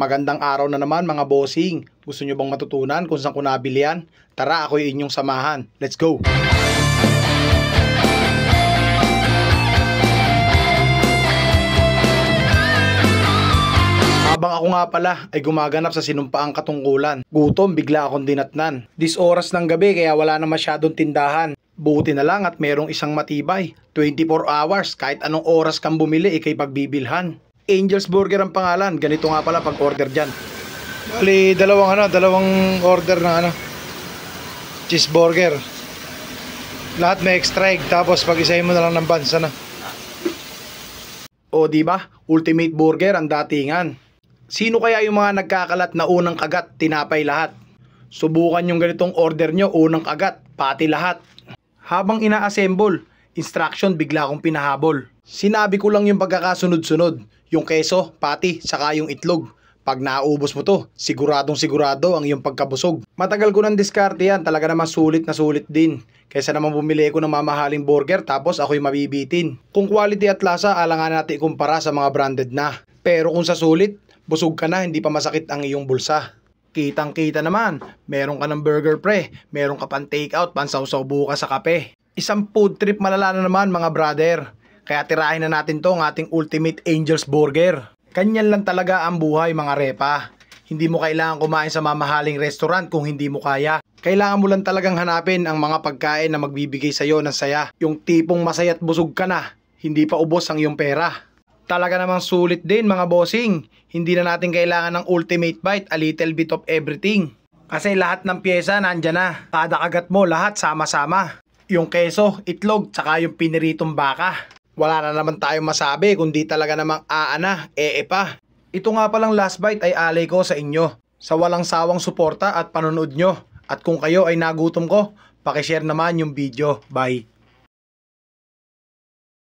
Magandang araw na naman mga bossing. Gusto nyo bang matutunan kung saan ko nabili yan? Tara, ako yung inyong samahan. Let's go! Habang ako nga pala ay gumaganap sa sinumpaang katungkulan. Gutom, bigla akong dinatnan. Dis oras ng gabi kaya wala na masyadong tindahan. Buti na lang at merong isang matibay. 24 hours, kahit anong oras kang bumili, ikay pagbibilhan. Angel's Burger ang pangalan. Ganito nga pala pag order dyan. Bali, dalawang ano, dalawang order ng ano, cheeseburger. Lahat may extra egg, tapos pag-isahin mo na lang ng buns, ano. O di ba? Ultimate Burger ang datingan. Sino kaya yung mga nagkakalat na unang kagat, tinapay lahat? Subukan yung ganitong order nyo, unang kagat, pati lahat. Habang ina-assemble, instruction bigla akong pinahabol. Sinabi ko lang yung pagkakasunod-sunod, yung keso, pati, saka yung itlog. Pag naubos mo to, siguradong sigurado ang iyong pagkabusog. Matagal ko ng diskarte yan, talaga naman sulit na sulit din. Kaysa naman bumili ko ng mamahaling burger tapos ako'y mabibitin. Kung quality at lasa, alangan natin ikumpara sa mga branded na. Pero kung sa sulit, busog ka na, hindi pa masakit ang iyong bulsa. Kitang kita naman, meron ka ng burger pre, meron ka pang takeout, pansawsaw bukas sa kape. Isang food trip malala na naman mga brother. Kaya tirahin na natin to ang ating Ultimate Angels Burger. Kanyan lang talaga ang buhay mga repa. Hindi mo kailangan kumain sa mamahaling restaurant kung hindi mo kaya. Kailangan mo lang talagang hanapin ang mga pagkain na magbibigay sa'yo ng saya. Yung tipong masaya at busog ka na, hindi pa ubos ang iyong pera. Talaga namang sulit din mga bossing. Hindi na natin kailangan ng ultimate bite, a little bit of everything. Kasi lahat ng pyesa nandyan na. Kada kagat mo, lahat sama-sama. Yung keso, itlog, tsaka yung piniritong baka. Wala na naman tayong masabi kundi talaga namang aana, ee pa. Ito nga palang last bite ay alay ko sa inyo. Sa walang sawang suporta at panonood nyo. At kung kayo ay nagutom ko, pakishare naman yung video. Bye.